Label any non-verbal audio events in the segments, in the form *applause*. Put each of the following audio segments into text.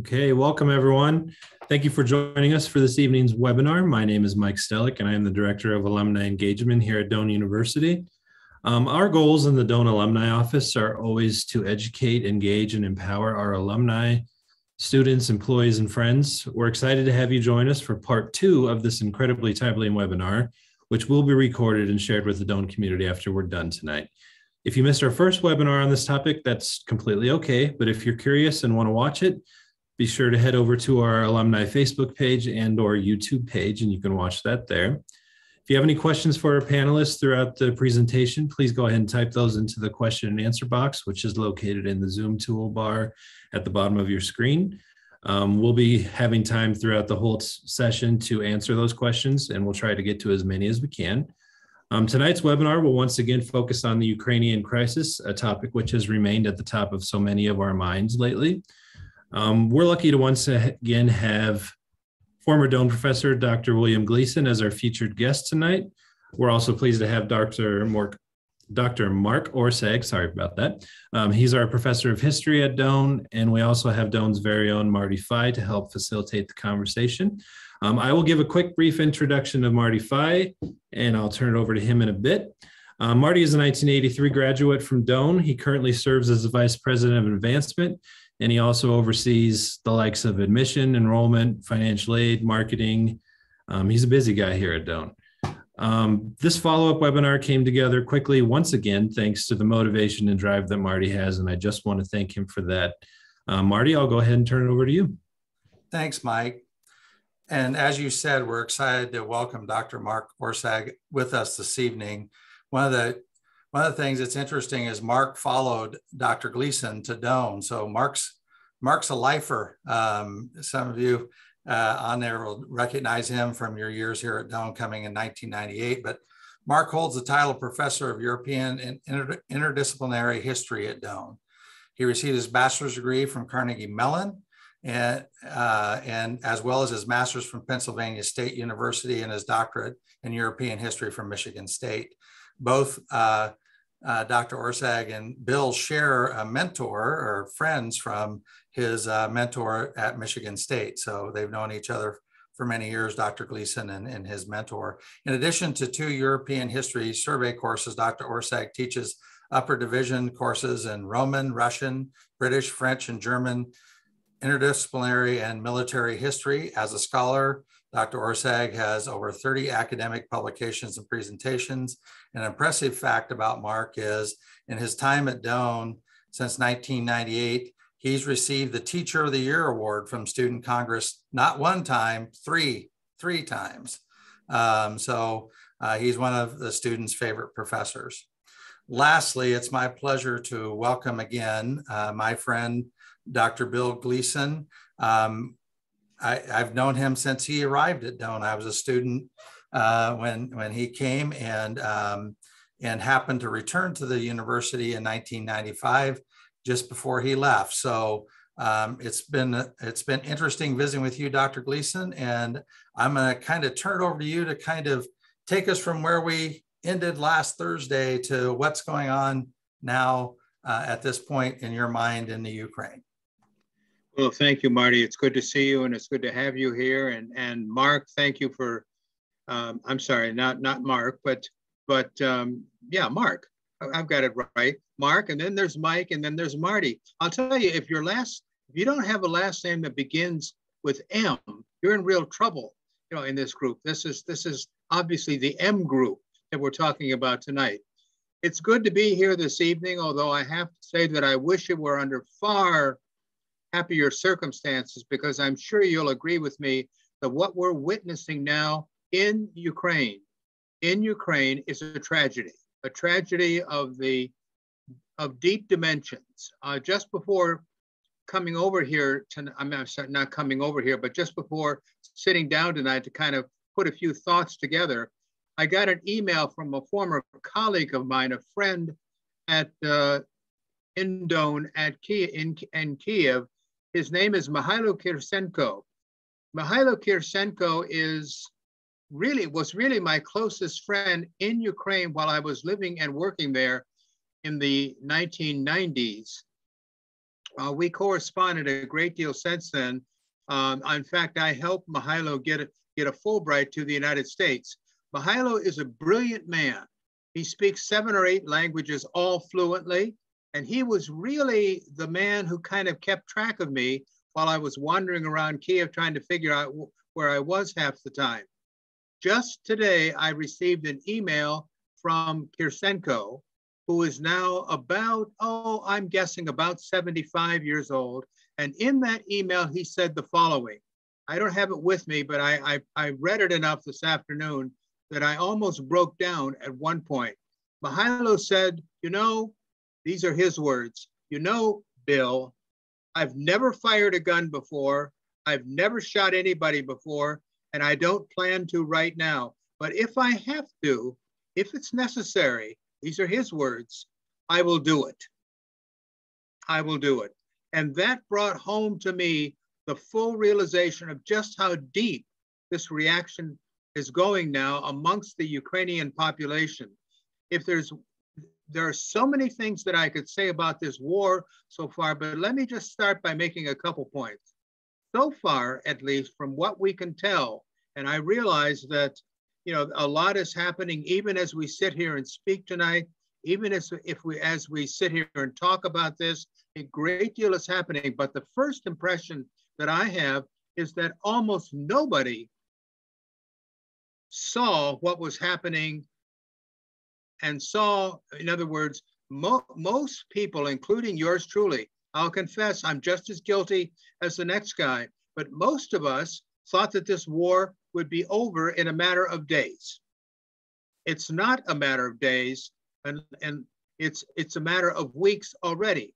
Okay, welcome everyone. Thank you for joining us for this evening's webinar. My name is Mike Stellick and I am the Director of Alumni Engagement here at Doane University. Um, our goals in the Doane Alumni Office are always to educate, engage, and empower our alumni, students, employees, and friends. We're excited to have you join us for part two of this incredibly timely webinar, which will be recorded and shared with the Doane community after we're done tonight. If you missed our first webinar on this topic, that's completely okay. But if you're curious and want to watch it, be sure to head over to our alumni Facebook page and or YouTube page, and you can watch that there. If you have any questions for our panelists throughout the presentation, please go ahead and type those into the question and answer box, which is located in the Zoom toolbar at the bottom of your screen. Um, we'll be having time throughout the whole session to answer those questions, and we'll try to get to as many as we can. Um, tonight's webinar will once again focus on the Ukrainian crisis, a topic which has remained at the top of so many of our minds lately. Um, we're lucky to once again have former Doane professor Dr. William Gleason as our featured guest tonight. We're also pleased to have Dr. Mark, Dr. Mark Orsag, sorry about that. Um, he's our professor of history at Doane, and we also have Doane's very own Marty Fye to help facilitate the conversation. Um, I will give a quick brief introduction of Marty Fye, and I'll turn it over to him in a bit. Uh, Marty is a 1983 graduate from Doane. He currently serves as the Vice President of Advancement and he also oversees the likes of admission, enrollment, financial aid, marketing. Um, he's a busy guy here at Doane. Um, this follow-up webinar came together quickly once again, thanks to the motivation and drive that Marty has, and I just want to thank him for that. Uh, Marty, I'll go ahead and turn it over to you. Thanks, Mike. And as you said, we're excited to welcome Dr. Mark Orsag with us this evening. One of the one of the things that's interesting is Mark followed Dr. Gleason to Doane. So Mark's Mark's a lifer. Um, some of you uh, on there will recognize him from your years here at Doane coming in 1998. But Mark holds the title of Professor of European and Inter Interdisciplinary History at Doane. He received his bachelor's degree from Carnegie Mellon and, uh, and as well as his master's from Pennsylvania State University and his doctorate in European history from Michigan State. Both uh, uh, Dr. Orsag and Bill share a mentor or friends from his uh, mentor at Michigan State. So they've known each other for many years, Dr. Gleason and, and his mentor. In addition to two European history survey courses, Dr. Orsag teaches upper division courses in Roman, Russian, British, French, and German interdisciplinary and military history. As a scholar, Dr. Orsag has over 30 academic publications and presentations. An impressive fact about Mark is in his time at Doane since 1998, he's received the Teacher of the Year award from Student Congress, not one time, three, three times. Um, so uh, he's one of the students' favorite professors. Lastly, it's my pleasure to welcome again uh, my friend, Dr. Bill Gleason. Um, I, have known him since he arrived at Doane. I was a student uh, when when he came and um, and happened to return to the university in 1995, just before he left. So um, it's been it's been interesting visiting with you, Dr. Gleason, and I'm going to kind of turn it over to you to kind of take us from where we ended last Thursday to what's going on now uh, at this point in your mind in the Ukraine. Well, thank you, Marty. It's good to see you, and it's good to have you here. And and Mark, thank you for. Um, I'm sorry, not not Mark, but but um, yeah, Mark. I've got it right, Mark. And then there's Mike, and then there's Marty. I'll tell you, if your last, if you don't have a last name that begins with M, you're in real trouble. You know, in this group. This is this is obviously the M group that we're talking about tonight. It's good to be here this evening, although I have to say that I wish it were under far happier circumstances because I'm sure you'll agree with me that what we're witnessing now in Ukraine, in Ukraine is a tragedy, a tragedy of the of deep dimensions. Uh, just before coming over here, to, I'm not coming over here, but just before sitting down tonight to kind of put a few thoughts together, I got an email from a former colleague of mine, a friend at uh, Indone at Kiev, in, in Kiev, his name is Mihailo Kirsenko. Mihailo Kirsenko is really was really my closest friend in Ukraine while I was living and working there in the 1990s. Uh, we corresponded a great deal since then. Um, in fact, I helped Mihailo get a, get a Fulbright to the United States. Mihailo is a brilliant man. He speaks seven or eight languages all fluently. And he was really the man who kind of kept track of me while I was wandering around Kiev trying to figure out where I was half the time. Just today, I received an email from Kirsenko, who is now about, oh, I'm guessing about 75 years old. And in that email, he said the following. I don't have it with me, but I, I, I read it enough this afternoon that I almost broke down at one point. Mihailo said, you know, these are his words, you know, Bill, I've never fired a gun before. I've never shot anybody before, and I don't plan to right now. But if I have to, if it's necessary, these are his words, I will do it. I will do it. And that brought home to me the full realization of just how deep this reaction is going now amongst the Ukrainian population. If there's there are so many things that I could say about this war so far, but let me just start by making a couple points. So far, at least from what we can tell, and I realize that you know a lot is happening even as we sit here and speak tonight, even as if we as we sit here and talk about this, a great deal is happening. But the first impression that I have is that almost nobody saw what was happening and saw, in other words, mo most people, including yours truly, I'll confess I'm just as guilty as the next guy, but most of us thought that this war would be over in a matter of days. It's not a matter of days, and, and it's, it's a matter of weeks already.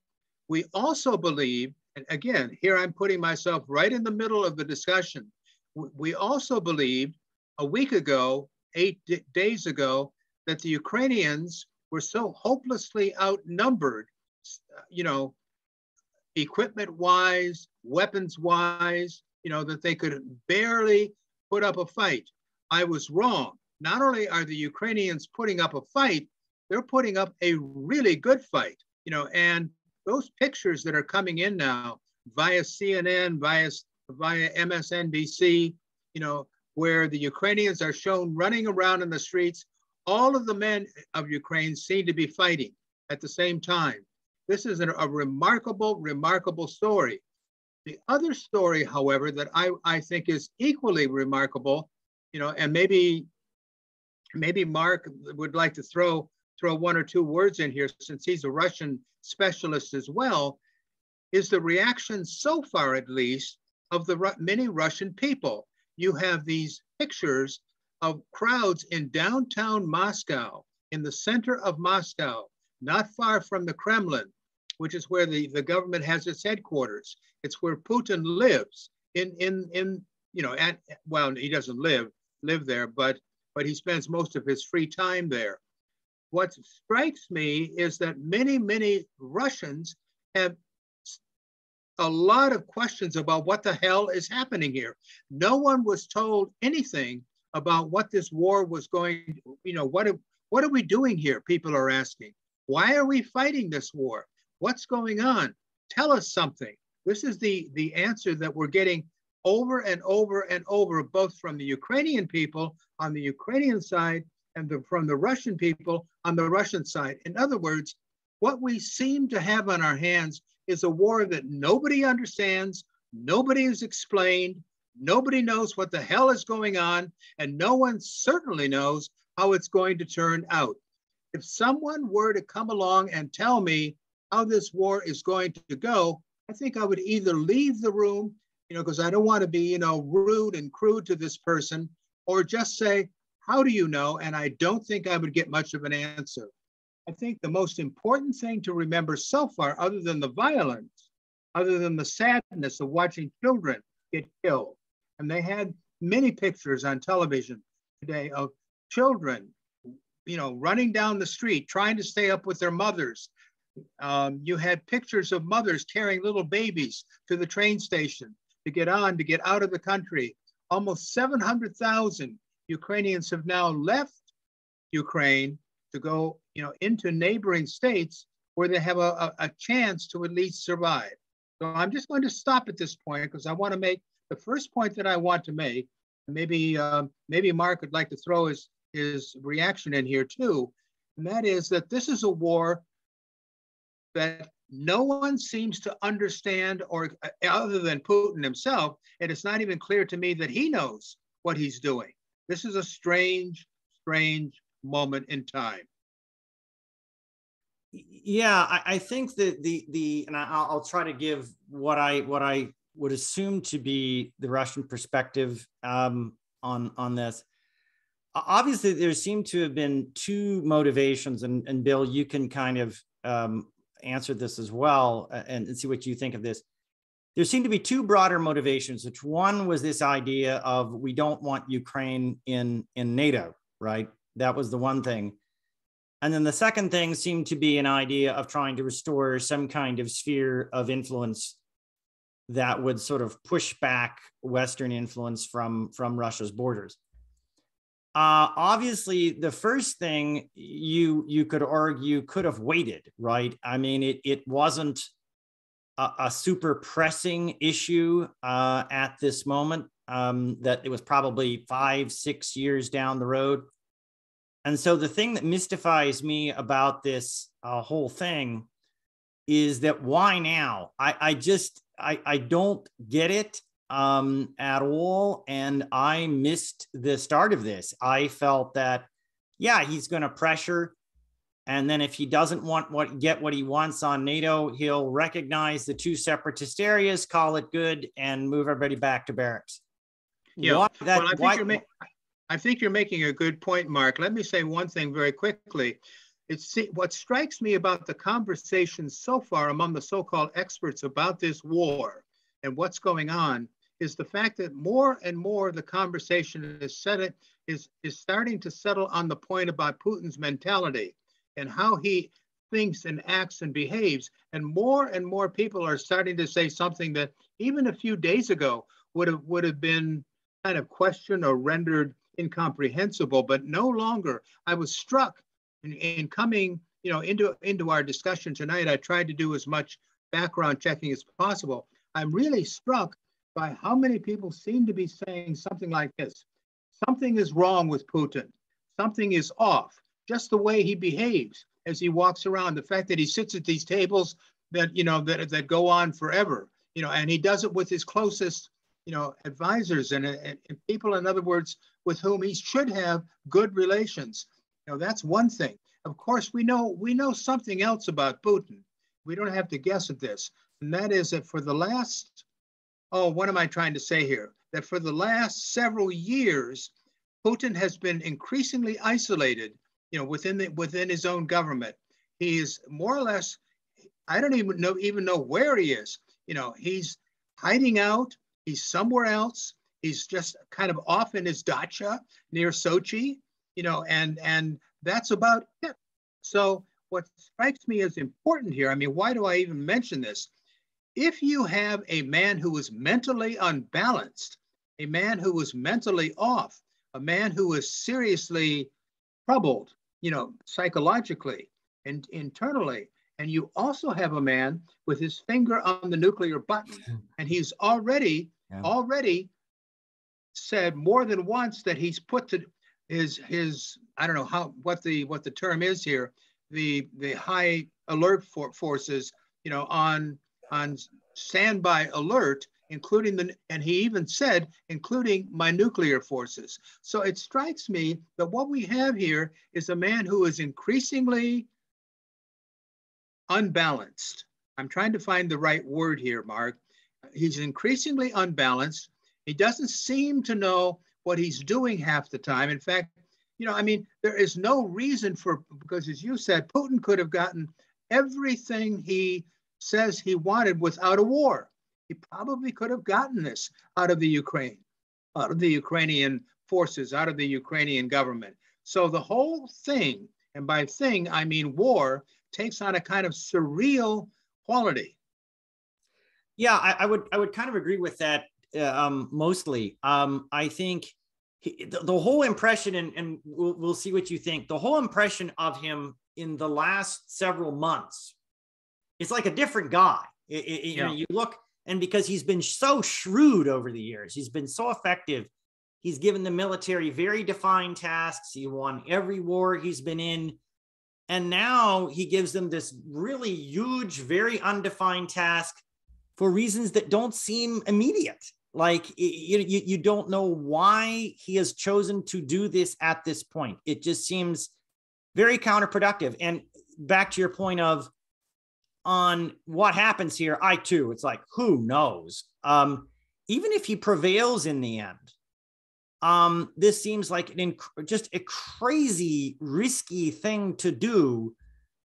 We also believe, and again, here I'm putting myself right in the middle of the discussion. We also believed a week ago, eight days ago, that the Ukrainians were so hopelessly outnumbered, you know, equipment wise, weapons wise, you know, that they could barely put up a fight. I was wrong. Not only are the Ukrainians putting up a fight, they're putting up a really good fight, you know, and those pictures that are coming in now via CNN, via, via MSNBC, you know, where the Ukrainians are shown running around in the streets all of the men of Ukraine seem to be fighting at the same time. This is a, a remarkable, remarkable story. The other story, however, that I, I think is equally remarkable, you know, and maybe maybe Mark would like to throw throw one or two words in here since he's a Russian specialist as well, is the reaction so far at least of the many Russian people. You have these pictures of crowds in downtown Moscow, in the center of Moscow, not far from the Kremlin, which is where the, the government has its headquarters. It's where Putin lives in, in, in you know, at, well, he doesn't live, live there, but, but he spends most of his free time there. What strikes me is that many, many Russians have a lot of questions about what the hell is happening here. No one was told anything about what this war was going, you know, what, what are we doing here? People are asking. Why are we fighting this war? What's going on? Tell us something. This is the, the answer that we're getting over and over and over, both from the Ukrainian people on the Ukrainian side and the, from the Russian people on the Russian side. In other words, what we seem to have on our hands is a war that nobody understands, nobody has explained, Nobody knows what the hell is going on, and no one certainly knows how it's going to turn out. If someone were to come along and tell me how this war is going to go, I think I would either leave the room, you know, because I don't want to be, you know, rude and crude to this person, or just say, How do you know? And I don't think I would get much of an answer. I think the most important thing to remember so far, other than the violence, other than the sadness of watching children get killed, and they had many pictures on television today of children, you know, running down the street, trying to stay up with their mothers. Um, you had pictures of mothers carrying little babies to the train station to get on, to get out of the country. Almost 700,000 Ukrainians have now left Ukraine to go, you know, into neighboring states where they have a, a, a chance to at least survive. So I'm just going to stop at this point because I want to make the first point that I want to make. Maybe um, maybe Mark would like to throw his his reaction in here too, and that is that this is a war that no one seems to understand, or uh, other than Putin himself, and it's not even clear to me that he knows what he's doing. This is a strange, strange moment in time. Yeah, I, I think that the the and I'll, I'll try to give what I what I would assume to be the Russian perspective um, on on this. Obviously, there seem to have been two motivations, and, and Bill, you can kind of um, answer this as well and, and see what you think of this. There seem to be two broader motivations. Which one was this idea of we don't want Ukraine in in NATO, right? That was the one thing. And then the second thing seemed to be an idea of trying to restore some kind of sphere of influence that would sort of push back Western influence from, from Russia's borders. Uh, obviously, the first thing you you could argue could have waited, right? I mean, it it wasn't a, a super pressing issue uh, at this moment. Um, that it was probably five, six years down the road. And so the thing that mystifies me about this uh, whole thing is that why now? I, I just I, I don't get it um, at all, and I missed the start of this. I felt that yeah, he's going to pressure, and then if he doesn't want what get what he wants on NATO, he'll recognize the two separatist areas, call it good, and move everybody back to barracks. Yeah, why, that, well, I think why. I think you're making a good point, Mark. Let me say one thing very quickly. It's what strikes me about the conversation so far among the so-called experts about this war and what's going on is the fact that more and more the conversation is set is is starting to settle on the point about Putin's mentality and how he thinks and acts and behaves. And more and more people are starting to say something that even a few days ago would have would have been kind of questioned or rendered incomprehensible, but no longer. I was struck in, in coming, you know, into into our discussion tonight. I tried to do as much background checking as possible. I'm really struck by how many people seem to be saying something like this: something is wrong with Putin. Something is off. Just the way he behaves as he walks around, the fact that he sits at these tables that you know that that go on forever, you know, and he does it with his closest you know, advisors and, and, and, people, in other words, with whom he should have good relations. Know, that's one thing. Of course, we know we know something else about Putin. We don't have to guess at this, and that is that for the last, oh, what am I trying to say here? That for the last several years, Putin has been increasingly isolated. You know, within the within his own government, he is more or less. I don't even know even know where he is. You know, he's hiding out He's somewhere else. He's just kind of off in his dacha near Sochi, you know, and and that's about it. So what strikes me as important here, I mean, why do I even mention this? If you have a man who is mentally unbalanced, a man who is mentally off, a man who is seriously troubled, you know, psychologically and internally, and you also have a man with his finger on the nuclear button, hmm. and he's already yeah. already said more than once that he's put to his his I don't know how what the what the term is here the the high alert for forces you know on on standby alert including the and he even said including my nuclear forces so it strikes me that what we have here is a man who is increasingly unbalanced. I'm trying to find the right word here, Mark. He's increasingly unbalanced. He doesn't seem to know what he's doing half the time. In fact, you know, I mean, there is no reason for, because as you said, Putin could have gotten everything he says he wanted without a war. He probably could have gotten this out of the Ukraine, out of the Ukrainian forces, out of the Ukrainian government. So the whole thing, and by thing, I mean war, takes on a kind of surreal quality. Yeah, I, I would I would kind of agree with that um, mostly. Um, I think he, the, the, whole impression, and, and we'll, we'll see what you think. The whole impression of him in the last several months, it's like a different guy. It, it, yeah. You know, you look, and because he's been so shrewd over the years, he's been so effective. He's given the military very defined tasks. He won every war he's been in. And now he gives them this really huge, very undefined task for reasons that don't seem immediate. Like you, you, you don't know why he has chosen to do this at this point. It just seems very counterproductive. And back to your point of on what happens here, I too, it's like, who knows? Um, even if he prevails in the end, um, this seems like an inc- just a crazy, risky thing to do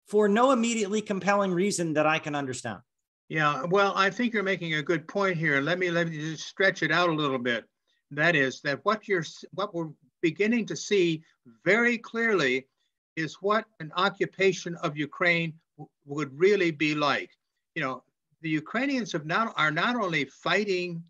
for no immediately compelling reason that I can understand. Yeah, well, I think you're making a good point here. Let me let me just stretch it out a little bit. That is that what you're what we're beginning to see very clearly is what an occupation of Ukraine would really be like. You know, the Ukrainians have not are not only fighting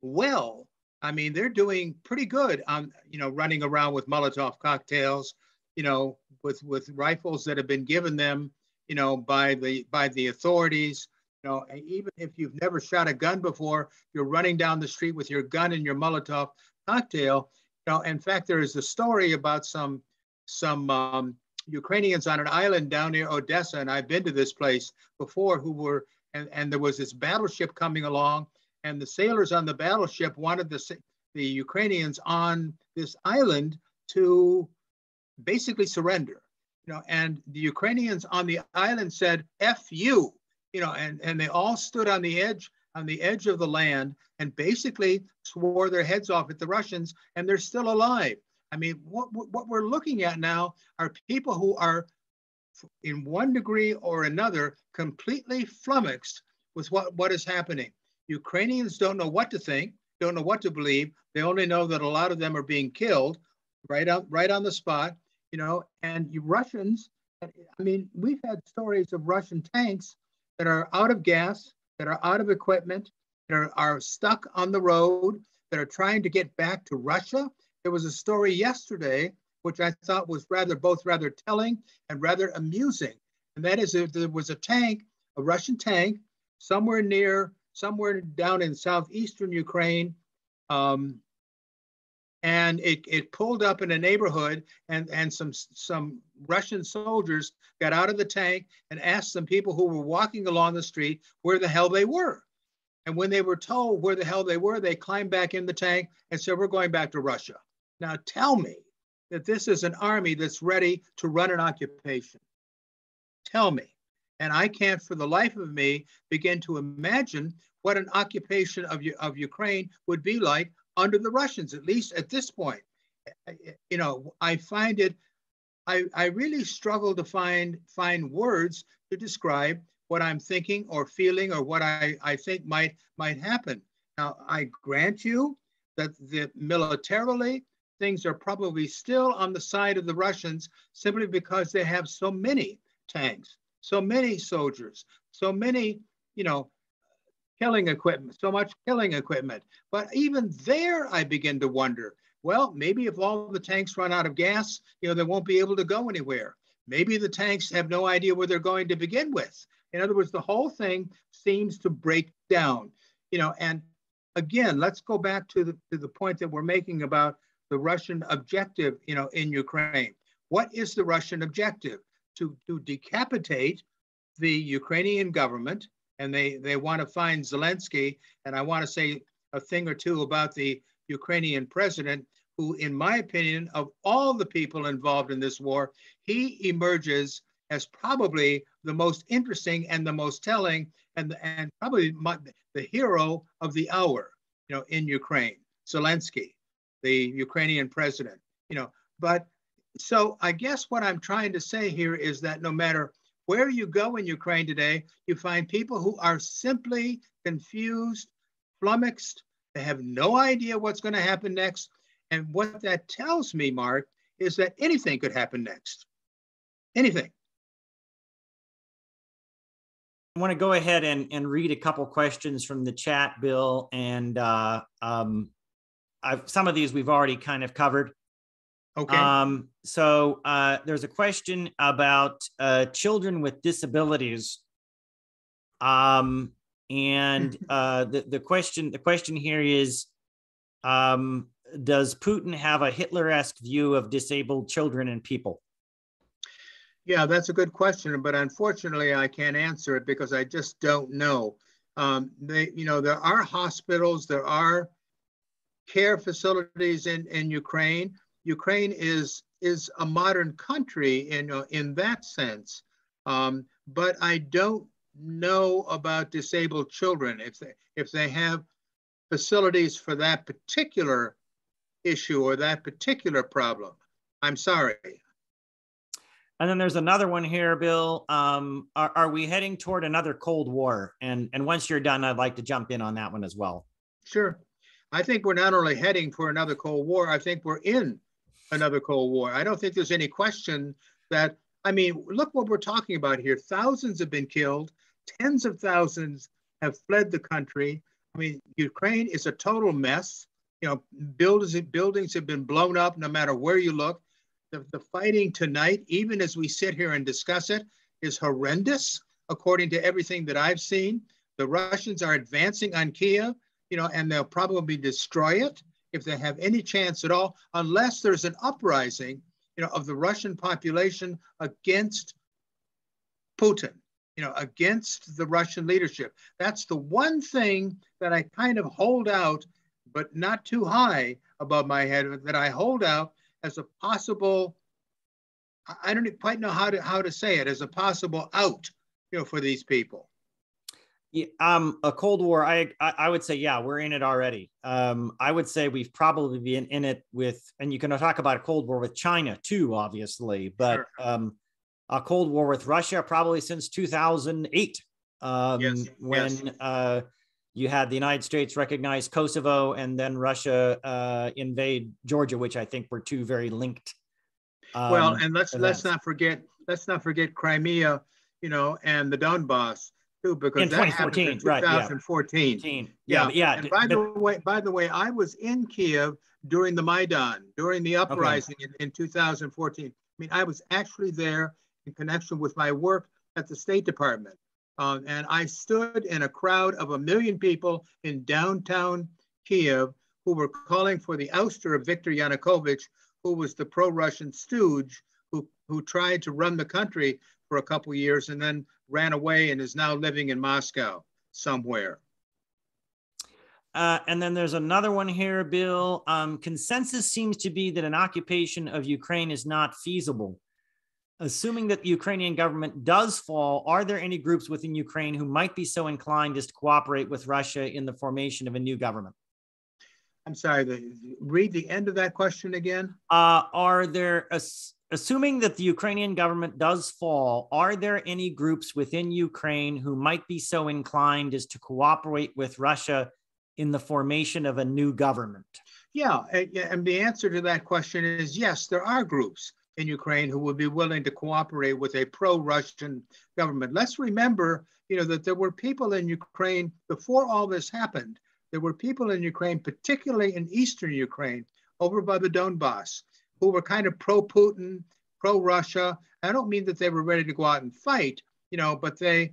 well, I mean, they're doing pretty good on, you know, running around with Molotov cocktails, you know, with with rifles that have been given them, you know, by the by the authorities. You know, even if you've never shot a gun before, you're running down the street with your gun and your Molotov cocktail. You know, in fact, there is a story about some some um, Ukrainians on an island down near Odessa, and I've been to this place before, who were and, and there was this battleship coming along, and the sailors on the battleship wanted the, the Ukrainians on this island to basically surrender. You know, and the Ukrainians on the island said, F you, you know, and, and they all stood on the edge, on the edge of the land and basically swore their heads off at the Russians, and they're still alive. I mean, what, what we're looking at now are people who are, in one degree or another, completely flummoxed with what, what is happening. Ukrainians don't know what to think, don't know what to believe. They only know that a lot of them are being killed right out, right on the spot, you know. And you Russians, I mean, we've had stories of Russian tanks that are out of gas, that are out of equipment, that are, are stuck on the road, that are trying to get back to Russia. There was a story yesterday which I thought was rather both rather telling and rather amusing. And that is that there was a tank, a Russian tank, somewhere near somewhere down in southeastern Ukraine. Um, and it, it pulled up in a neighborhood and, and some, some Russian soldiers got out of the tank and asked some people who were walking along the street where the hell they were. And when they were told where the hell they were, they climbed back in the tank and said, we're going back to Russia. Now tell me that this is an army that's ready to run an occupation. Tell me. And I can't for the life of me begin to imagine what an occupation of, of Ukraine would be like under the Russians, at least at this point. You know, I find it, I, I really struggle to find, find words to describe what I'm thinking or feeling or what I, I think might, might happen. Now, I grant you that the militarily, things are probably still on the side of the Russians simply because they have so many tanks so many soldiers, so many, you know, killing equipment, so much killing equipment. But even there, I begin to wonder, well, maybe if all the tanks run out of gas, you know, they won't be able to go anywhere. Maybe the tanks have no idea where they're going to begin with. In other words, the whole thing seems to break down, you know, and again, let's go back to the, to the point that we're making about the Russian objective, you know, in Ukraine. What is the Russian objective? to, to decapitate the Ukrainian government, and they, they want to find Zelensky. And I want to say a thing or two about the Ukrainian president, who, in my opinion, of all the people involved in this war, he emerges as probably the most interesting and the most telling, and, and probably my, the hero of the hour, you know, in Ukraine, Zelensky, the Ukrainian president. You know, but so I guess what I'm trying to say here is that no matter where you go in Ukraine today, you find people who are simply confused, flummoxed. They have no idea what's going to happen next. And what that tells me, Mark, is that anything could happen next. Anything. I want to go ahead and, and read a couple questions from the chat, Bill. And uh, um, some of these we've already kind of covered. Okay. Um, so uh, there's a question about uh, children with disabilities Um, and *laughs* uh, the the question the question here is, um, does Putin have a Hitler-esque view of disabled children and people? Yeah, that's a good question, but unfortunately, I can't answer it because I just don't know. Um, they, you know, there are hospitals, there are care facilities in, in Ukraine. Ukraine is is a modern country in uh, in that sense, um, but I don't know about disabled children if they if they have facilities for that particular issue or that particular problem. I'm sorry. And then there's another one here, Bill. Um, are, are we heading toward another Cold War? And and once you're done, I'd like to jump in on that one as well. Sure. I think we're not only heading for another Cold War, I think we're in another Cold War. I don't think there's any question that, I mean, look what we're talking about here. Thousands have been killed, tens of thousands have fled the country. I mean, Ukraine is a total mess. You know, buildings, buildings have been blown up no matter where you look. The, the fighting tonight, even as we sit here and discuss it, is horrendous, according to everything that I've seen. The Russians are advancing on Kiev, you know, and they'll probably destroy it if they have any chance at all, unless there's an uprising, you know, of the Russian population against Putin you know, against the Russian leadership. That's the one thing that I kind of hold out, but not too high above my head, that I hold out as a possible, I don't quite know how to how to say it, as a possible out, you know, for these people. Yeah, um, a Cold War. I, I, I would say, yeah, we're in it already. Um, I would say we've probably been in it with, and you can talk about a Cold War with China too, obviously. But sure. um, a Cold War with Russia probably since 2008, um, yes. when yes. Uh, you had the United States recognize Kosovo and then Russia uh, invade Georgia, which I think were two very linked. Um, well, and let's events. let's not forget let's not forget Crimea, you know, and the Donbass too, because in that 2014, in 2014. Right, yeah. Yeah, yeah. And by the way, by the way, I was in Kiev during the Maidan, during the uprising okay. in, in 2014. I mean, I was actually there in connection with my work at the State Department. Um, and I stood in a crowd of a million people in downtown Kiev who were calling for the ouster of Viktor Yanukovych, who was the pro-Russian stooge who, who tried to run the country for a couple years and then ran away and is now living in Moscow somewhere. Uh, and then there's another one here, Bill. Um, consensus seems to be that an occupation of Ukraine is not feasible assuming that the Ukrainian government does fall, are there any groups within Ukraine who might be so inclined as to cooperate with Russia in the formation of a new government? I'm sorry, the, read the end of that question again. Uh, are there, assuming that the Ukrainian government does fall, are there any groups within Ukraine who might be so inclined as to cooperate with Russia in the formation of a new government? Yeah, and the answer to that question is yes, there are groups in Ukraine who would be willing to cooperate with a pro-Russian government. Let's remember, you know, that there were people in Ukraine before all this happened. There were people in Ukraine, particularly in eastern Ukraine, over by the Donbass, who were kind of pro-Putin, pro-Russia. I don't mean that they were ready to go out and fight, you know, but they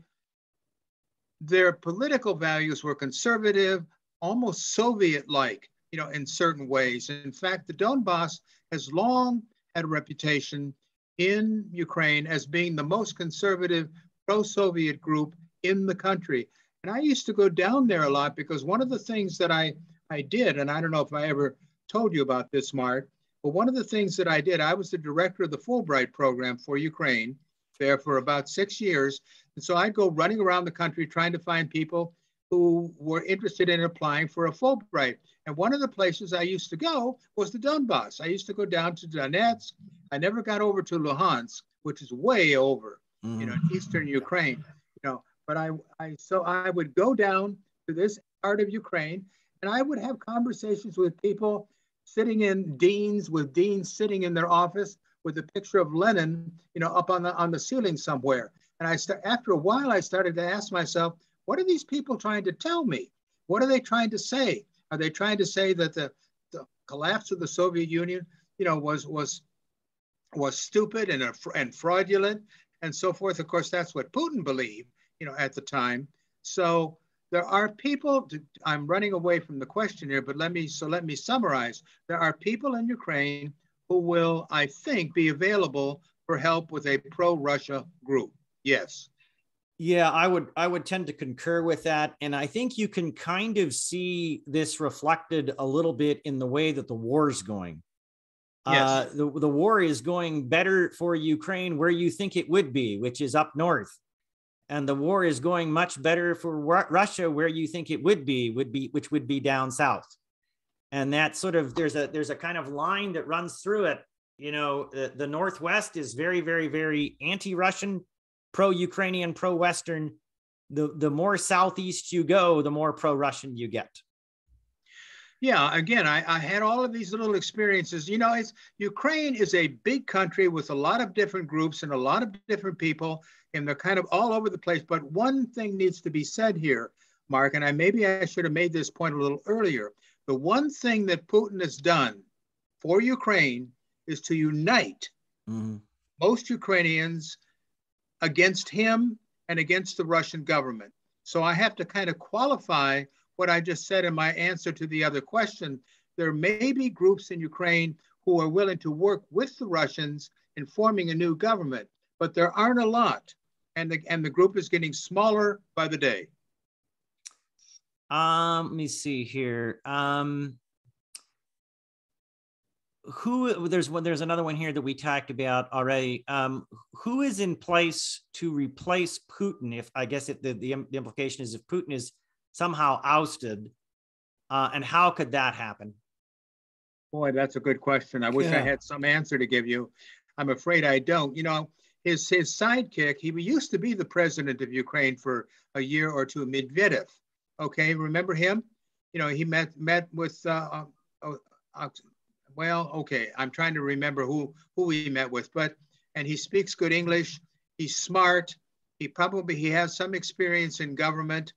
their political values were conservative, almost Soviet-like, you know, in certain ways. In fact, the Donbass has long had a reputation in Ukraine as being the most conservative pro Soviet group in the country. And I used to go down there a lot because one of the things that I, I did, and I don't know if I ever told you about this, Mark, but one of the things that I did, I was the director of the Fulbright program for Ukraine there for about six years. And so I'd go running around the country trying to find people who were interested in applying for a Fulbright. And one of the places I used to go was the Donbass. I used to go down to Donetsk. I never got over to Luhansk, which is way over, mm. you know, mm. eastern Ukraine. You know, but I, I so I would go down to this part of Ukraine, and I would have conversations with people sitting in deans with deans sitting in their office with a picture of Lenin, you know, up on the on the ceiling somewhere. And I st- after a while, I started to ask myself, what are these people trying to tell me? What are they trying to say? Are they trying to say that the, the collapse of the Soviet Union, you know, was was was stupid and uh, and fraudulent and so forth? Of course, that's what Putin believed, you know, at the time. So there are people, to, I'm running away from the question here, but let me, so let me summarize. There are people in Ukraine who will, I think, be available for help with a pro-Russia group. Yes. Yeah, I would I would tend to concur with that and I think you can kind of see this reflected a little bit in the way that the war is going. Yes. Uh, the, the war is going better for Ukraine where you think it would be, which is up north. And the war is going much better for Russia where you think it would be, would be which would be down south. And that sort of there's a there's a kind of line that runs through it. You know, the, the northwest is very very very anti-Russian pro-Ukrainian, pro-Western. The the more southeast you go, the more pro-Russian you get. Yeah, again, I, I had all of these little experiences. You know, it's Ukraine is a big country with a lot of different groups and a lot of different people, and they're kind of all over the place. But one thing needs to be said here, Mark, and I maybe I should have made this point a little earlier. The one thing that Putin has done for Ukraine is to unite mm-hmm. most Ukrainians against him and against the Russian government. So I have to kind of qualify what I just said in my answer to the other question. There may be groups in Ukraine who are willing to work with the Russians in forming a new government, but there aren't a lot. And the, and the group is getting smaller by the day. Um, let me see here. Um, who there's one there's another one here that we talked about already um, who is in place to replace putin if i guess it, the, the, the implication is if putin is somehow ousted uh, and how could that happen boy that's a good question i wish yeah. i had some answer to give you i'm afraid i don't you know his his sidekick he used to be the president of ukraine for a year or two medvedev okay remember him you know he met met with uh, uh, uh well, okay, I'm trying to remember who who we met with, but and he speaks good English. He's smart. He probably he has some experience in government.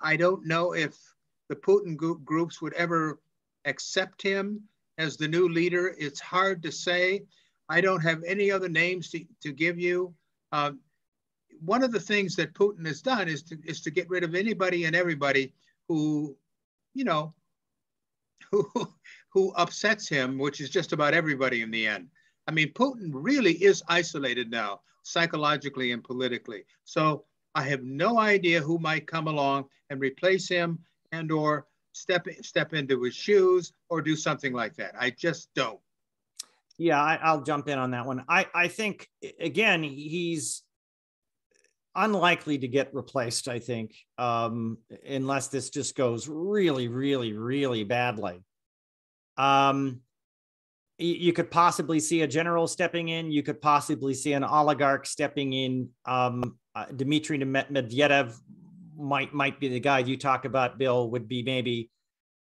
I don't know if the Putin group, groups would ever accept him as the new leader. It's hard to say. I don't have any other names to, to give you. Uh, one of the things that Putin has done is to, is to get rid of anybody and everybody who, you know, *laughs* who, who upsets him, which is just about everybody in the end. I mean, Putin really is isolated now, psychologically and politically. So I have no idea who might come along and replace him and or step step into his shoes or do something like that. I just don't. Yeah, I, will jump in on that one. I, I think again he's unlikely to get replaced. I think um, unless this just goes really, really, really badly. Um, you could possibly see a general stepping in. You could possibly see an oligarch stepping in. Um, uh, Dmitry Medvedev might might be the guy you talk about. Bill would be maybe,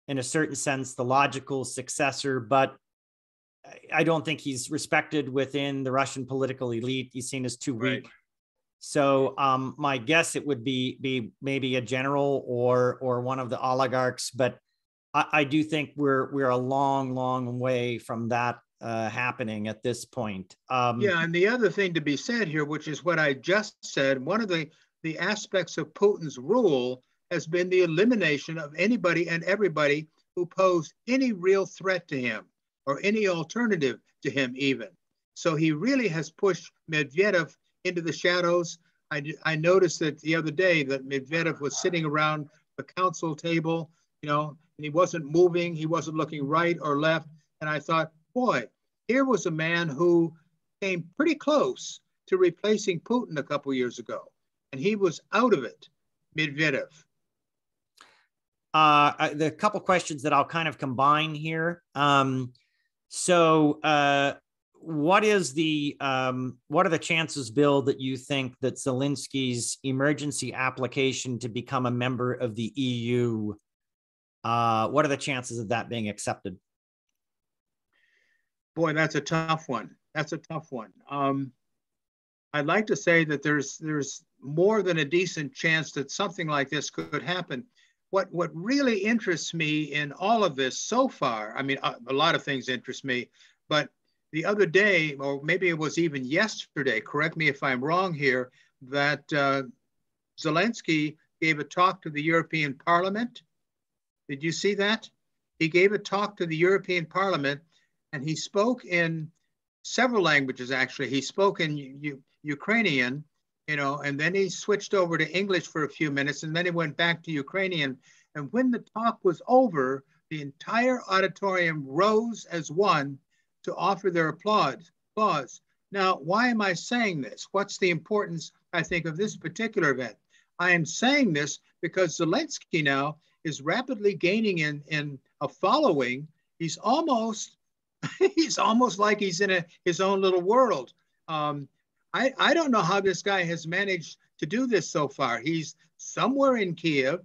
in a certain sense, the logical successor, but I don't think he's respected within the Russian political elite. He's seen as too weak. Right. So um, my guess it would be be maybe a general or or one of the oligarchs, but I, I do think we're we're a long, long way from that uh, happening at this point. Um, yeah, and the other thing to be said here, which is what I just said, one of the the aspects of Putin's rule has been the elimination of anybody and everybody who posed any real threat to him or any alternative to him, even. So he really has pushed Medvedev into the shadows. I, I noticed that the other day that Medvedev was sitting around the council table, you know, and he wasn't moving, he wasn't looking right or left. And I thought, boy, here was a man who came pretty close to replacing Putin a couple years ago, and he was out of it, Medvedev. Uh, the couple questions that I'll kind of combine here. Um, so, uh, what is the um, what are the chances, Bill, that you think that Zelensky's emergency application to become a member of the EU uh, what are the chances of that being accepted? Boy, that's a tough one. That's a tough one. Um, I'd like to say that there's there's more than a decent chance that something like this could happen. What what really interests me in all of this so far, I mean, a, a lot of things interest me, but the other day, or maybe it was even yesterday, correct me if I'm wrong here, that uh, Zelensky gave a talk to the European Parliament. Did you see that? He gave a talk to the European Parliament and he spoke in several languages, actually. He spoke in U- Ukrainian, you know, and then he switched over to English for a few minutes and then he went back to Ukrainian. And when the talk was over, the entire auditorium rose as one to offer their applause. applause. Now, why am I saying this? What's the importance, I think, of this particular event? I am saying this because Zelensky now is rapidly gaining in, in a following. He's almost *laughs* he's almost like he's in a, his own little world. Um, I, I don't know how this guy has managed to do this so far. He's somewhere in Kiev.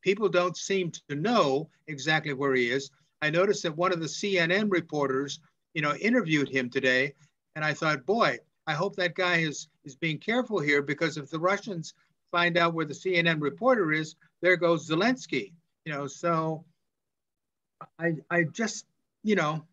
People don't seem to know exactly where he is. I noticed that one of the CNN reporters, you know, interviewed him today, and I thought, boy, I hope that guy is is being careful here because if the Russians find out where the CNN reporter is, there goes Zelensky. You know, so I I just you know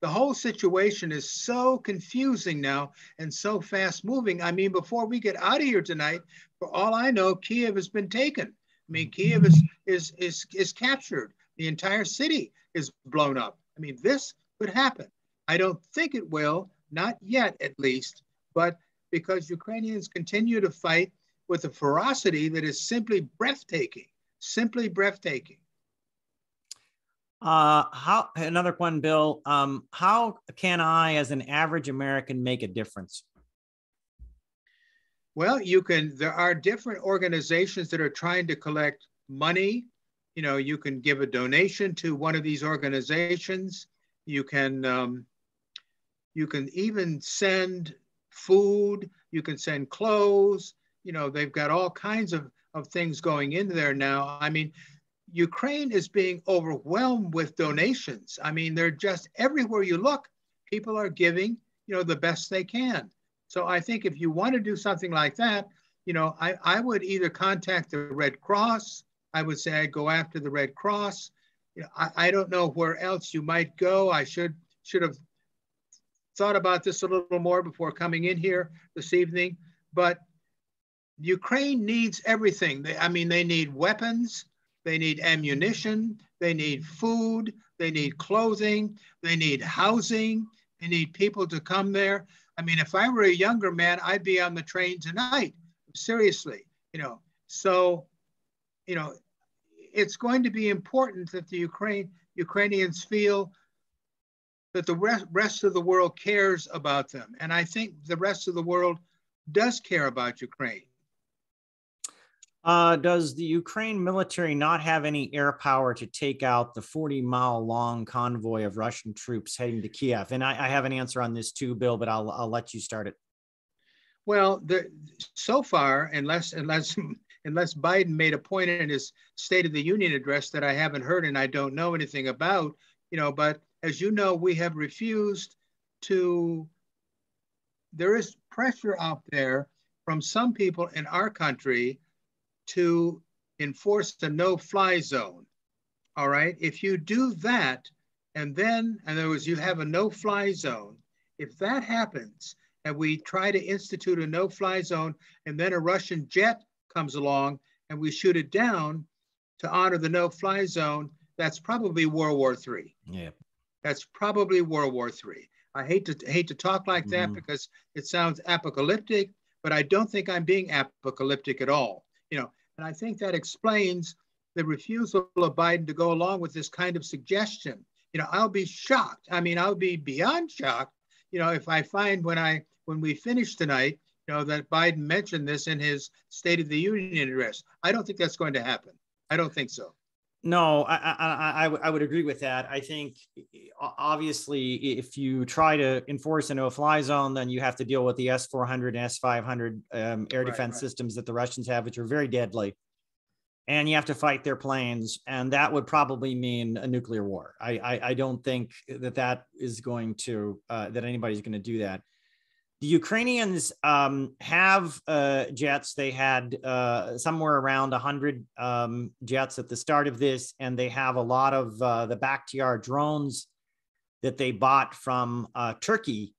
the whole situation is so confusing now and so fast moving. I mean, before we get out of here tonight, for all I know, Kiev has been taken. I mean, Kiev is is is is captured. The entire city is blown up. I mean, this could happen. I don't think it will, not yet at least, but because Ukrainians continue to fight with a ferocity that is simply breathtaking, simply breathtaking. Uh, how another one, Bill? Um, how can I, as an average American, make a difference? Well, you can. There are different organizations that are trying to collect money. You know, you can give a donation to one of these organizations. You can, um, you can even send food. You can send clothes. You know, they've got all kinds of of things going in there now. I mean, Ukraine is being overwhelmed with donations. I mean, they're just everywhere you look, people are giving, you know, the best they can. So I think if you want to do something like that, you know, I, I would either contact the Red Cross. I would say I'd go after the Red Cross. You know, I, I don't know where else you might go. I should should have thought about this a little more before coming in here this evening. But Ukraine needs everything. They, I mean, they need weapons. They need ammunition, they need food, they need clothing, they need housing, they need people to come there. I mean, if I were a younger man, I'd be on the train tonight. Seriously, you know. So, you know, it's going to be important that the Ukraine Ukrainians feel that the rest, rest of the world cares about them. And I think the rest of the world does care about Ukraine. Uh, does the Ukraine military not have any air power to take out the 40 mile long convoy of Russian troops heading to Kiev? And I, I have an answer on this too, Bill, but I'll, I'll let you start it. Well, the, so far, unless unless *laughs* unless Biden made a point in his State of the Union address that I haven't heard and I don't know anything about, you know, but as you know, we have refused to. There is pressure out there from some people in our country to enforce the no-fly zone. All right. If you do that, and then, in other words, you have a no-fly zone. If that happens, and we try to institute a no-fly zone, and then a Russian jet comes along and we shoot it down to honor the no-fly zone, that's probably World War III. Yeah. That's probably World War III. I hate to hate to talk like that mm-hmm. because it sounds apocalyptic, but I don't think I'm being apocalyptic at all. You know, and I think that explains the refusal of Biden to go along with this kind of suggestion. You know, I'll be shocked. I mean, I'll be beyond shocked, you know, if I find when I when we finish tonight, you know, that Biden mentioned this in his State of the Union address. I don't think that's going to happen. I don't think so. No, I, I, I, I would agree with that. I think obviously, if you try to enforce a no-fly zone, then you have to deal with the S four hundred and S five hundred um, air right, defense right. systems that the Russians have, which are very deadly, and you have to fight their planes, and that would probably mean a nuclear war. I, I, I don't think that that is going to uh, that anybody's going to do that the Ukrainians um, have uh, jets. They had uh, somewhere around 100 um, jets at the start of this, and they have a lot of uh, the Bayraktar drones that they bought from uh, Turkey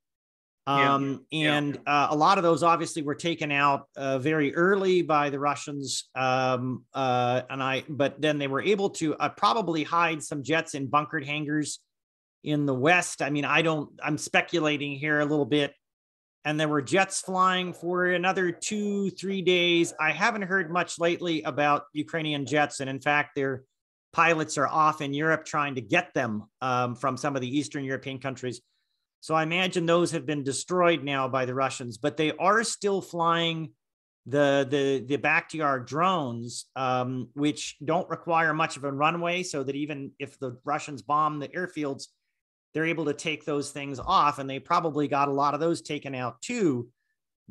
Um, yeah. And yeah. Uh, a lot of those obviously were taken out uh, very early by the Russians. Um, uh, and I, but then they were able to uh, probably hide some jets in bunkered hangars in the West. I mean, I don't, I'm speculating here a little bit. And there were jets flying for another two, three days. I haven't heard much lately about Ukrainian jets. And in fact, their pilots are off in Europe trying to get them um, from some of the Eastern European countries. So I imagine those have been destroyed now by the Russians, but they are still flying the the the Bayraktar drones, um, which don't require much of a runway, so that even if the Russians bomb the airfields, they're able to take those things off, and they probably got a lot of those taken out too.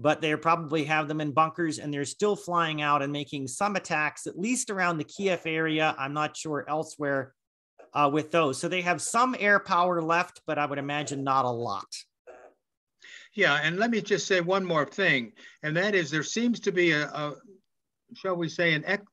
But they probably have them in bunkers, and they're still flying out and making some attacks, at least around the Kiev area. I'm not sure elsewhere uh, with those. So they have some air power left, but I would imagine not a lot. Yeah, and let me just say one more thing, and that is there seems to be a, a shall we say, an ec-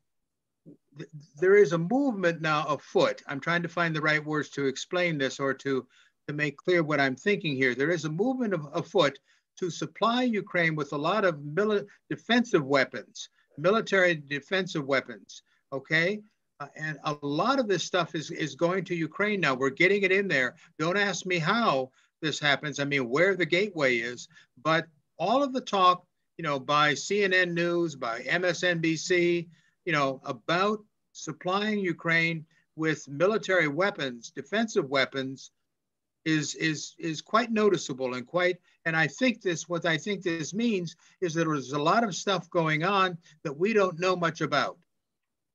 there is a movement now afoot. I'm trying to find the right words to explain this or to to make clear what I'm thinking here. There is a movement of, afoot to supply Ukraine with a lot of mili- defensive weapons, military defensive weapons. Okay, uh, and a lot of this stuff is, is going to Ukraine now. We're getting it in there. Don't ask me how this happens. I mean, where the gateway is, but all of the talk, you know, by CNN News, by MSNBC, you know, about supplying Ukraine with military weapons, defensive weapons, is is is quite noticeable and quite. And I think this, what I think this means, is that there's a lot of stuff going on that we don't know much about.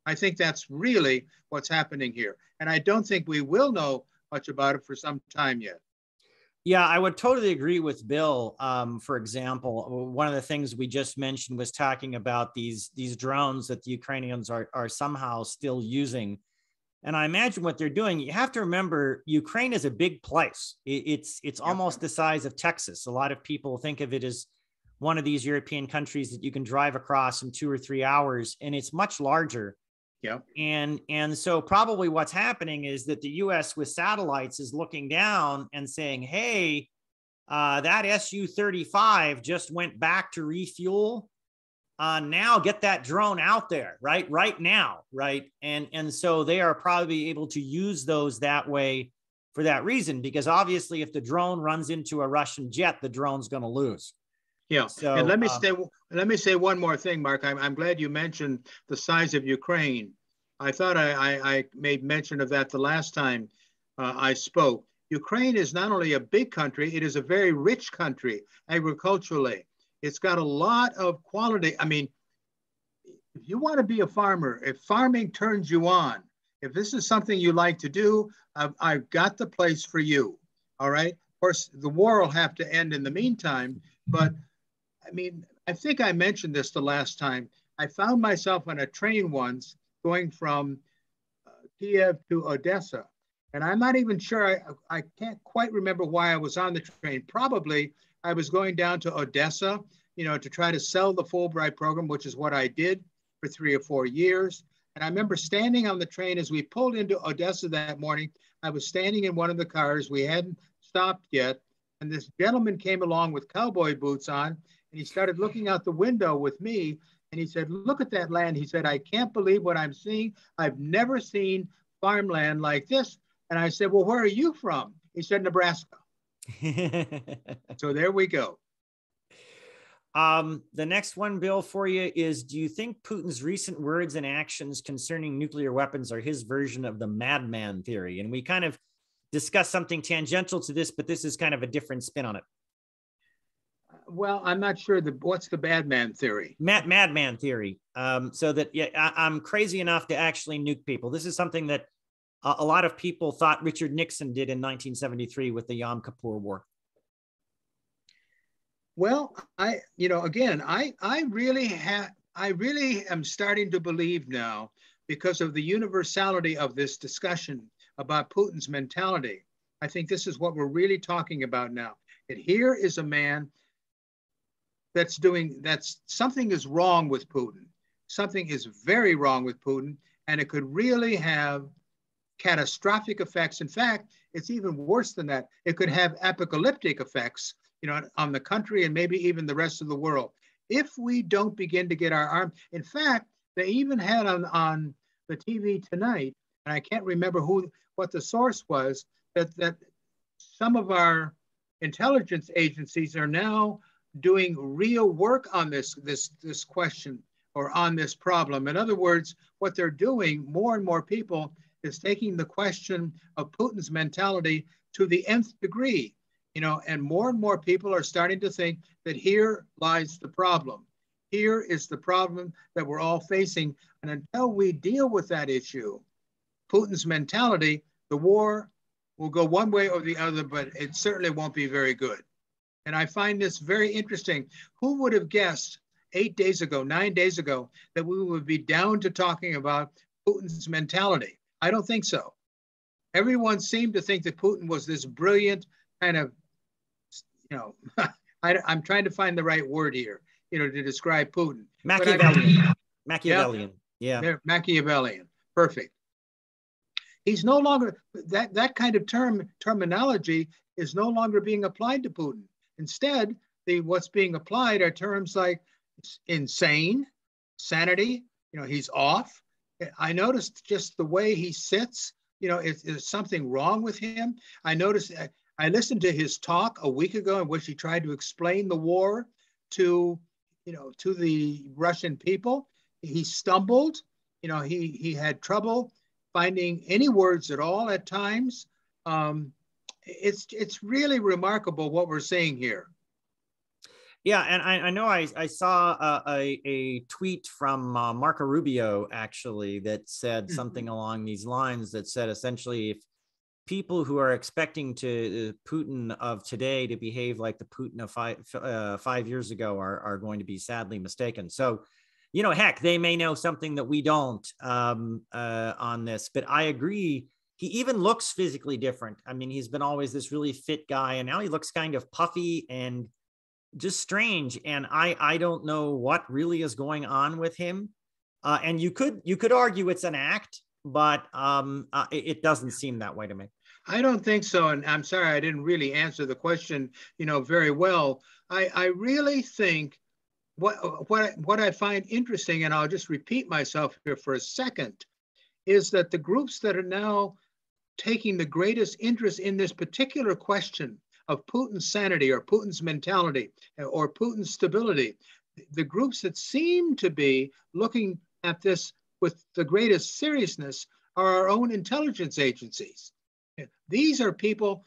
I think that's really what's happening here. And I don't think we will know much about it for some time yet. Yeah, I would totally agree with Bill. Um, for example, one of the things we just mentioned was talking about these these drones that the Ukrainians are are somehow still using. And I imagine what they're doing. You have to remember, Ukraine is a big place. it's it's almost the size of Texas. A lot of people think of it as one of these European countries that you can drive across in two or three hours, and it's much larger. Yeah. And and so probably what's happening is that the US with satellites is looking down and saying, hey, uh, that Su-35 just went back to refuel. Uh, now get that drone out there, right? Right now, right? And and so they are probably able to use those that way for that reason, because obviously, if the drone runs into a Russian jet, the drone's going to lose. Yeah, so, and let me um, say let me say one more thing, Mark. I'm, I'm glad you mentioned the size of Ukraine. I thought I, I, I made mention of that the last time uh, I spoke. Ukraine is not only a big country; it is a very rich country agriculturally. It's got a lot of quality. I mean, if you want to be a farmer, if farming turns you on, if this is something you like to do, I've, I've got the place for you. All right. Of course, the war will have to end in the meantime, but I mean, I think I mentioned this the last time. I found myself on a train once going from uh, Kiev to Odessa. And I'm not even sure, I, I can't quite remember why I was on the train. Probably I was going down to Odessa, you know, to try to sell the Fulbright program, which is what I did for three or four years. And I remember standing on the train as we pulled into Odessa that morning. I was standing in one of the cars. We hadn't stopped yet. And this gentleman came along with cowboy boots on and he started looking out the window with me and he said, Look at that land. He said, I can't believe what I'm seeing. I've never seen farmland like this. And I said, Well, where are you from? He said, Nebraska. *laughs* so there we go. Um, the next one, Bill, for you is Do you think Putin's recent words and actions concerning nuclear weapons are his version of the madman theory? And we kind of discussed something tangential to this, but this is kind of a different spin on it well, I'm not sure the what's the bad man theory. Mad madman theory. Um, so that yeah, I, am crazy enough to actually nuke people. This is something that a, a lot of people thought Richard Nixon did in 1973 with the Yom Kippur War. Well, I you know again, I I really have I really am starting to believe now because of the universality of this discussion about Putin's mentality. I think this is what we're really talking about now. That here is a man that's doing that's something is wrong with Putin. Something is very wrong with Putin, and it could really have catastrophic effects. In fact, it's even worse than that. It could have apocalyptic effects you know, on the country and maybe even the rest of the world. If we don't begin to get our arm, in fact, they even had on, on the TV tonight, and I can't remember who what the source was, that, that some of our intelligence agencies are now doing real work on this, this, this question or on this problem. In other words, what they're doing, more and more people is taking the question of Putin's mentality to the nth degree, you know, and more and more people are starting to think that here lies the problem. Here is the problem that we're all facing. And until we deal with that issue, Putin's mentality, the war will go one way or the other, but it certainly won't be very good. And I find this very interesting. Who would have guessed eight days ago, nine days ago, that we would be down to talking about Putin's mentality? I don't think so. Everyone seemed to think that Putin was this brilliant kind of, you know, *laughs* I, am trying to find the right word here, you know, to describe Putin. Machiavellian. Machiavellian. Yeah. yeah. Machiavellian. Perfect. He's no longer that that kind of term terminology is no longer being applied to Putin. Instead, the what's being applied are terms like insane, sanity. You know, he's off. I noticed just the way he sits. You know, is, is something wrong with him? I noticed. I listened to his talk a week ago in which he tried to explain the war to, you know, to the Russian people. He stumbled. You know, he he had trouble finding any words at all at times. Um, it's it's really remarkable what we're seeing here. Yeah, and I, I know I, I saw a, a, a tweet from uh, Marco Rubio actually that said mm-hmm. something along these lines that said essentially if people who are expecting to uh, Putin of today to behave like the Putin of five uh, five years ago are are going to be sadly mistaken. So, you know, heck, they may know something that we don't um, uh, on this, but I agree he even looks physically different. I mean, he's been always this really fit guy, and now he looks kind of puffy and just strange. And I I don't know what really is going on with him. Uh, and you could you could argue it's an act, but um, uh, it, it doesn't seem that way to me. I don't think so, and I'm sorry I didn't really answer the question, you know, very well. I I really think what what what I find interesting, and I'll just repeat myself here for a second, is that the groups that are now taking the greatest interest in this particular question of Putin's sanity or Putin's mentality or Putin's stability. The groups that seem to be looking at this with the greatest seriousness are our own intelligence agencies. These are people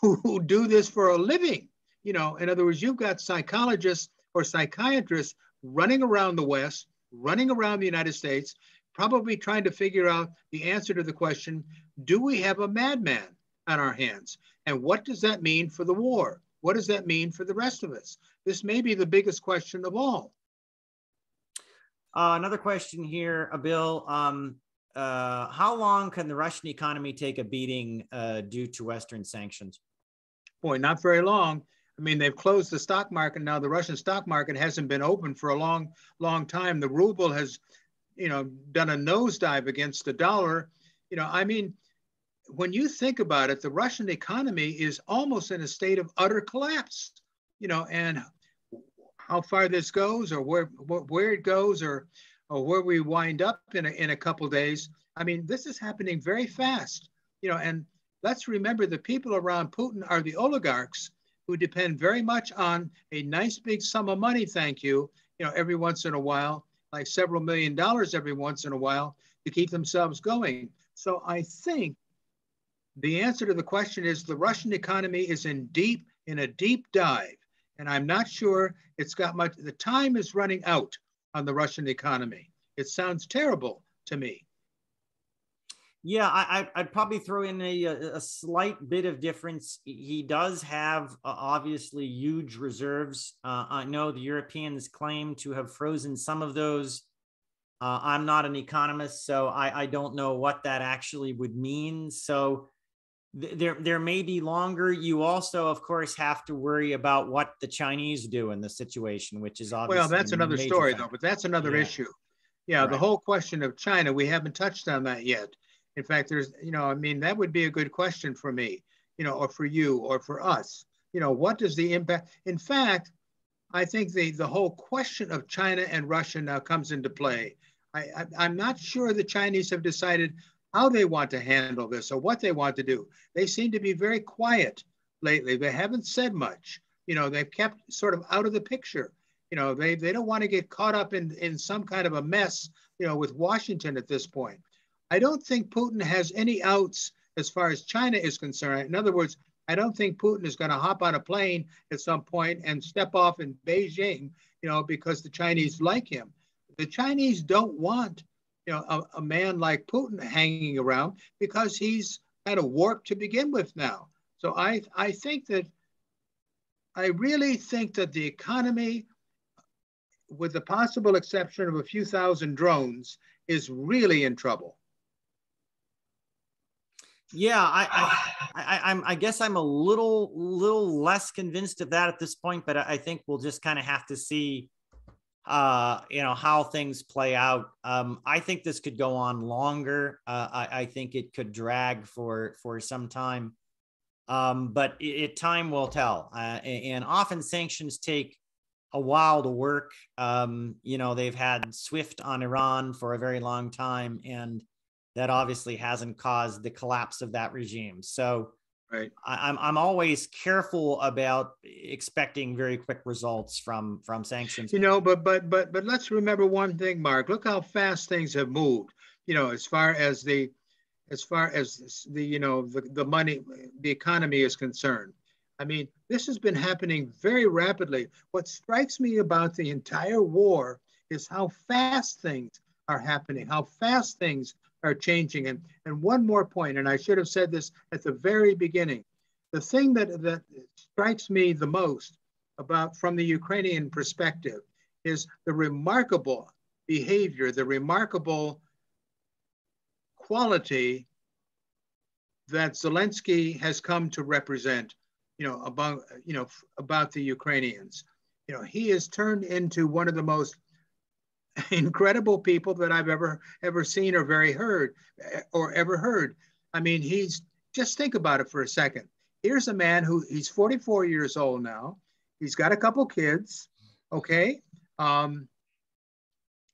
who *laughs* do this for a living. You know, in other words, you've got psychologists or psychiatrists running around the West, running around the United States, probably trying to figure out the answer to the question do we have a madman on our hands? And what does that mean for the war? What does that mean for the rest of us? This may be the biggest question of all. Uh, another question here, uh, Bill. Um, uh, how long can the Russian economy take a beating uh, due to Western sanctions? Boy, not very long. I mean, they've closed the stock market now. The Russian stock market hasn't been open for a long, long time. The ruble has you know, done a nosedive against the dollar. You know, I mean, when you think about it, the Russian economy is almost in a state of utter collapse. You know, and how far this goes, or where where it goes, or or where we wind up in a, in a couple days. I mean, this is happening very fast. You know, and let's remember the people around Putin are the oligarchs who depend very much on a nice big sum of money, thank you, you know, every once in a while like several million dollars every once in a while to keep themselves going. So I think the answer to the question is the Russian economy is in deep in a deep dive, and I'm not sure it's got much. The time is running out on the Russian economy. It sounds terrible to me. Yeah, I, would probably throw in a, a, slight bit of difference. He does have uh, obviously huge reserves. Uh, I know the Europeans claim to have frozen some of those. Uh, I'm not an economist, so I, I, don't know what that actually would mean. So th- there, there may be longer. You also, of course, have to worry about what the Chinese do in the situation, which is obviously well. That's another story, factor. though. But that's another yeah. issue. Yeah, right. the whole question of China, we haven't touched on that yet. In fact, there's, you know, I mean, that would be a good question for me, you know, or for you or for us You know, what does the impact? In fact, I think the, the whole question of China and Russia now comes into play. I, I, am not sure the Chinese have decided how they want to handle this or what they want to do. They seem to be very quiet lately. They haven't said much. You know, they've kept sort of out of the picture. You know, they, they don't want to get caught up in, in some kind of a mess, you know, with Washington at this point. I don't think Putin has any outs as far as China is concerned. In other words, I don't think Putin is going to hop on a plane at some point and step off in Beijing, you know, because the Chinese like him. The Chinese don't want, you know, a, a man like Putin hanging around because he's kind of warped to begin with now. So I, I think that, I really think that the economy, with the possible exception of a few thousand drones, is really in trouble. Yeah, I, I, I, I'm, I guess I'm a little, little less convinced of that at this point, but I think we'll just kind of have to see, uh, you know, how things play out. Um, I think this could go on longer. Uh, I, I think it could drag for for some time, um, but it, it, time will tell. Uh, and often sanctions take a while to work. Um, you know, they've had SWIFT on Iran for a very long time, and that obviously hasn't caused the collapse of that regime. So right. I, am I'm always careful about expecting very quick results from from sanctions. You know, but but but but let's remember one thing, Mark. Look how fast things have moved. You know, as far as the as far as the you know the, the money the economy is concerned. I mean, this has been happening very rapidly. What strikes me about the entire war is how fast things are happening, how fast things are changing. And, and one more point, and I should have said this at the very beginning. The thing that, that strikes me the most about from the Ukrainian perspective is the remarkable behavior, the remarkable quality that Zelensky has come to represent, you know, about, you know, about the Ukrainians. You know, he has turned into one of the most *laughs* incredible people that I've ever ever seen or very heard or ever heard. I mean, he's just think about it for a second. Here's a man who he's 44 years old now. He's got a couple kids. Okay. Um,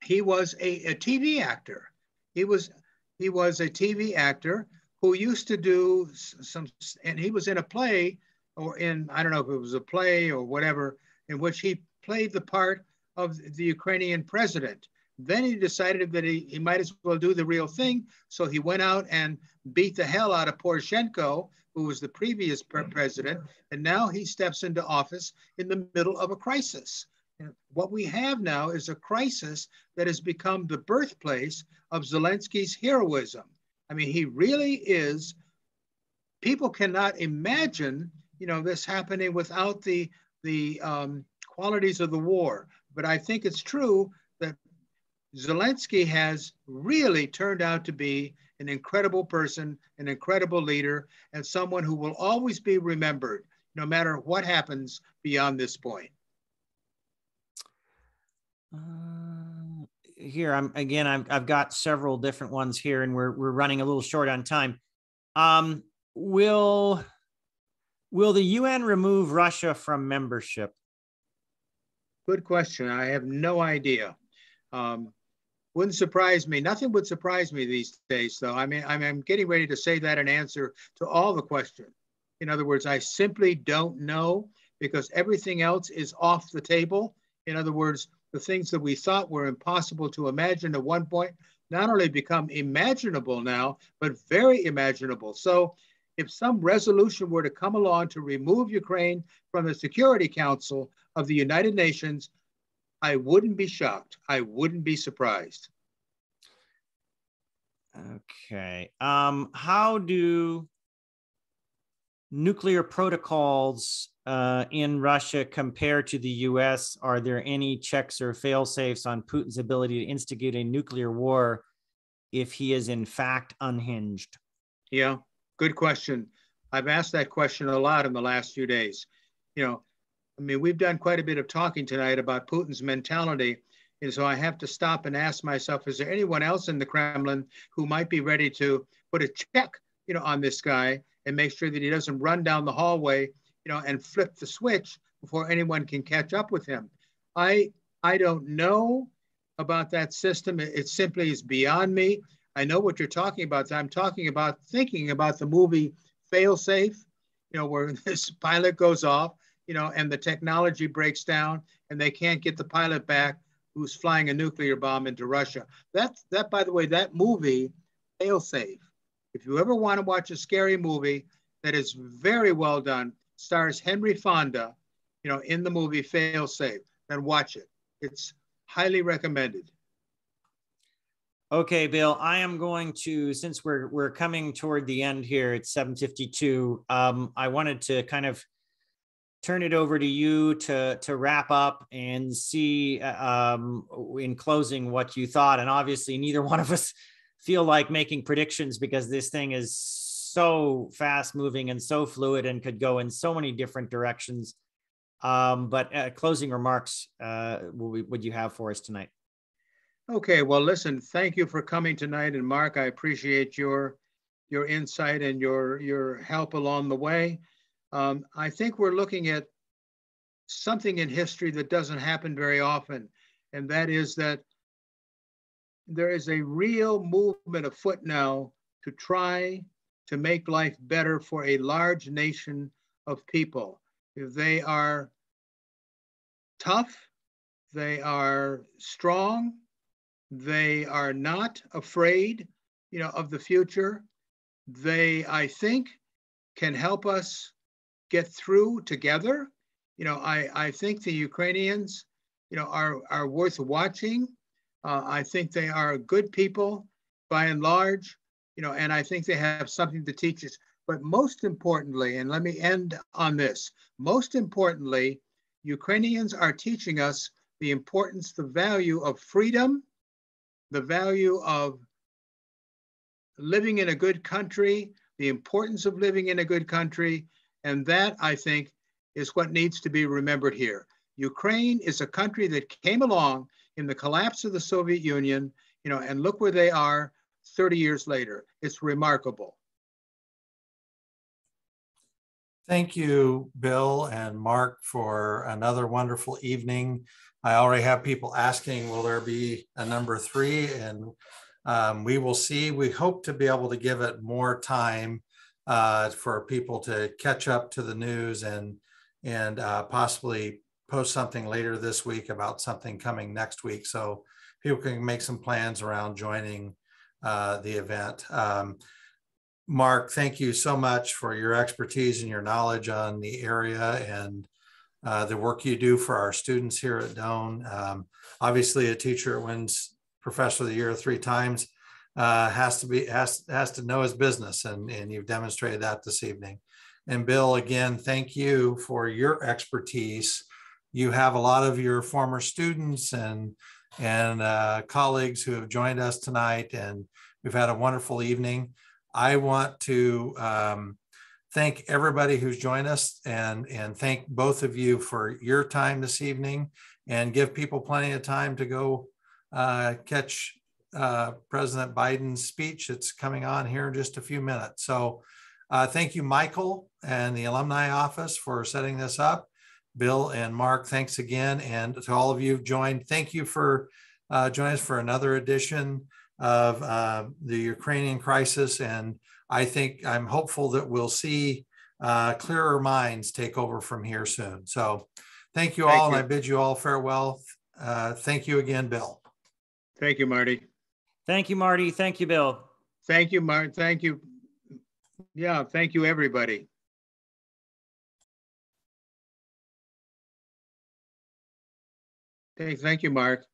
he was a, a TV actor. He was he was a TV actor who used to do some, and he was in a play or in I don't know if it was a play or whatever in which he played the part of the Ukrainian president. Then he decided that he, he might as well do the real thing. So he went out and beat the hell out of Poroshenko, who was the previous president. And now he steps into office in the middle of a crisis. And what we have now is a crisis that has become the birthplace of Zelensky's heroism. I mean, he really is. People cannot imagine, you know, this happening without the the um, qualities of the war. But I think it's true that Zelensky has really turned out to be an incredible person, an incredible leader, and someone who will always be remembered no matter what happens beyond this point. Uh, here, I'm again. I've, I've got several different ones here, and we're we're running a little short on time. Um, will will the UN remove Russia from membership? Good question. I have no idea. Um, wouldn't surprise me. Nothing would surprise me these days, though. I mean, I'm getting ready to say that an answer to all the questions. In other words, I simply don't know because everything else is off the table. In other words, the things that we thought were impossible to imagine at one point not only become imaginable now, but very imaginable. So if some resolution were to come along to remove Ukraine from the Security Council of the United Nations, I wouldn't be shocked. I wouldn't be surprised. Okay. Um, how do nuclear protocols uh, in Russia compare to the US? Are there any checks or fail safes on Putin's ability to instigate a nuclear war if he is in fact unhinged? Yeah, Good question. I've asked that question a lot in the last few days. You know, I mean, we've done quite a bit of talking tonight about Putin's mentality. And so I have to stop and ask myself, is there anyone else in the Kremlin who might be ready to put a check, you know, on this guy and make sure that he doesn't run down the hallway you know, and flip the switch before anyone can catch up with him. I I don't know about that system. It, it simply is beyond me. I know what you're talking about. I'm talking about thinking about the movie Failsafe, you know, where *laughs* this pilot goes off, you know, and the technology breaks down and they can't get the pilot back who's flying a nuclear bomb into Russia. That, that by the way, that movie, Failsafe, if you ever want to watch a scary movie that is very well done, stars Henry Fonda, you know, in the movie Failsafe, then watch it. It's highly recommended. Okay, Bill, I am going to, since we're we're coming toward the end here, it's 752. Um, I wanted to kind of turn it over to you to to wrap up and see uh, um, in closing what you thought. And obviously, neither *laughs* one of us feel like making predictions because this thing is so fast moving and so fluid and could go in so many different directions. Um, but uh, closing remarks, uh, would you have for us tonight? Okay, well, listen, thank you for coming tonight. And Mark, I appreciate your your insight and your your help along the way. Um, I think we're looking at something in history that doesn't happen very often, and that is that there is a real movement afoot now to try to make life better for a large nation of people. If they are tough, they are strong, they are not afraid, you know, of the future. They, I think, can help us get through together. You know, I, I think the Ukrainians, you know, are, are worth watching. Uh, I think they are good people by and large, you know, and I think they have something to teach us. But most importantly, and let me end on this, most importantly, Ukrainians are teaching us the importance, the value of freedom the value of living in a good country, the importance of living in a good country. And that, I think, is what needs to be remembered here. Ukraine is a country that came along in the collapse of the Soviet Union, you know, and look where they are 30 years later. It's remarkable. Thank you, Bill and Mark, for another wonderful evening. I already have people asking, will there be a number three? And um, we will see. We hope to be able to give it more time uh, for people to catch up to the news and and uh, possibly post something later this week about something coming next week, so people can make some plans around joining uh, the event. Um, Mark, thank you so much for your expertise and your knowledge on the area and uh, the work you do for our students here at Doane. Um, obviously, a teacher wins Professor of the Year three times uh, has to be has has to know his business, and and you've demonstrated that this evening. And Bill, again, thank you for your expertise. You have a lot of your former students and and uh, colleagues who have joined us tonight, and we've had a wonderful evening. I want to um, thank everybody who's joined us and, and thank both of you for your time this evening and give people plenty of time to go uh, catch uh, President Biden's speech. It's coming on here in just a few minutes. So uh, thank you, Michael and the alumni office for setting this up. Bill and Mark, thanks again. And to all of you who've joined, thank you for uh, joining us for another edition of uh, the Ukrainian crisis. And I think I'm hopeful that we'll see uh, clearer minds take over from here soon. So thank you all, thank you. and I bid you all farewell. Uh, thank you again, Bill. Thank you, Marty. Thank you, Marty. Thank you, Bill. Thank you, Marty. Thank you. Yeah, thank you, everybody. Thank, thank you, Mark.